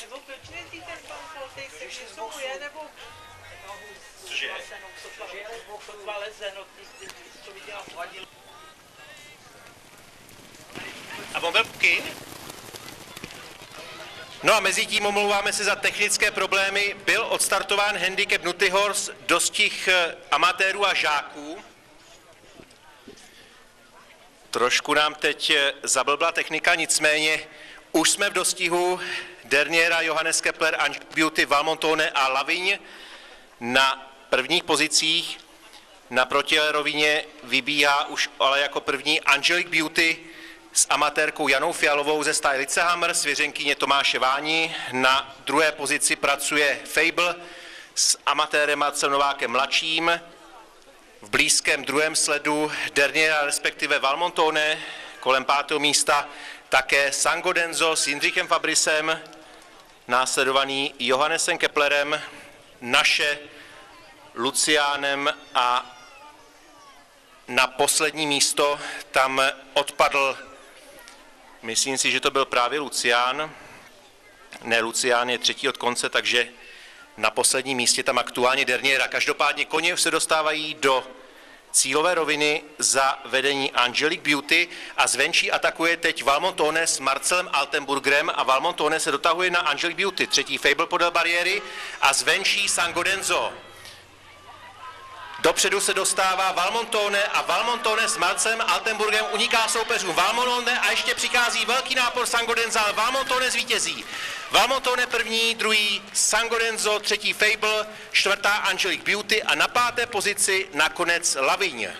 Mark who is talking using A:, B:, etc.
A: Nebo proč ten pan nebo...
B: Cože?
A: Cože? Leze, no, co viděla.
B: A on byl pokyn? No a mezi tím omlouváme se za technické problémy. Byl odstartován handicap Nutyhorse dostih eh, amatérů a žáků. Trošku nám teď eh, zablbla technika, nicméně už jsme v dostihu Derniera, Johannes Kepler, Ange Beauty, Valmontone a Lavigne na prvních pozicích. Na protilé rovině vybíhá už ale jako první Angelic Beauty s amatérkou Janou Fialovou ze stáje Licehammer, svěřenkyně Tomáše Váni. Na druhé pozici pracuje Fable s amatérem Marcem Novákem mladším. V blízkém druhém sledu Derniera, respektive Valmontone, kolem pátého místa také Sangodenzo s Jindřichem Fabrisem, následovaný Johannesem Keplerem, naše Luciánem a na poslední místo tam odpadl, myslím si, že to byl právě Lucián, ne, Lucián je třetí od konce, takže na posledním místě tam aktuálně Derniera. Každopádně koně se dostávají do cílové roviny za vedení Angelic Beauty a zvenčí atakuje teď Valmontone s Marcelem Altenburgerem a Valmontone se dotahuje na Angelic Beauty. Třetí Fable podél bariéry a zvenčí Sangodenzo. Dopředu se dostává Valmontone a Valmontone s Marcem Altenburgem uniká soupeřům Valmontone a ještě přichází velký nápor Sangodenza, ale Valmontone zvítězí. Valmontone první, druhý Sangodenzo, třetí Fable, čtvrtá Angelic Beauty a na páté pozici nakonec Lavigne.